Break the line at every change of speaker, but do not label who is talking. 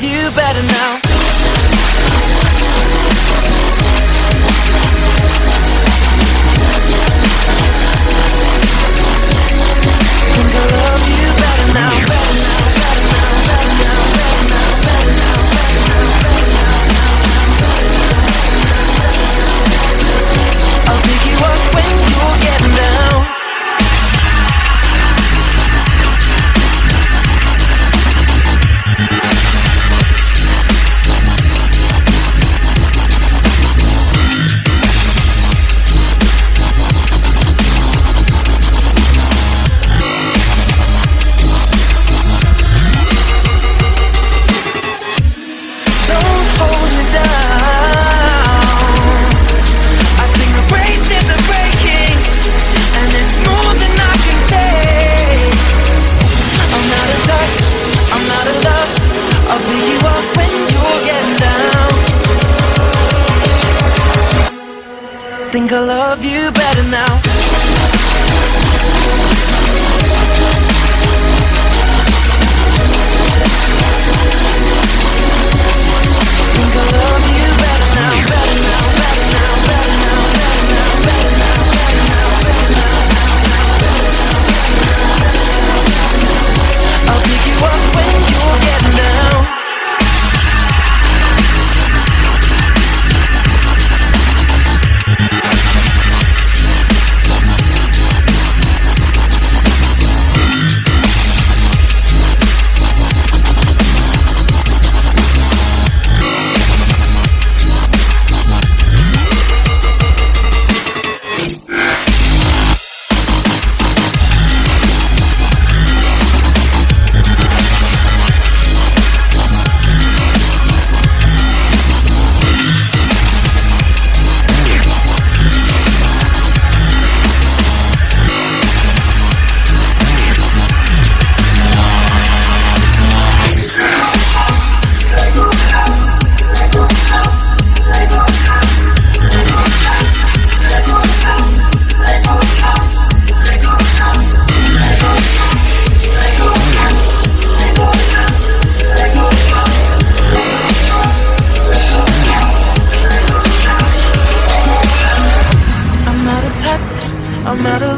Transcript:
love you better now think I love you better now. I'm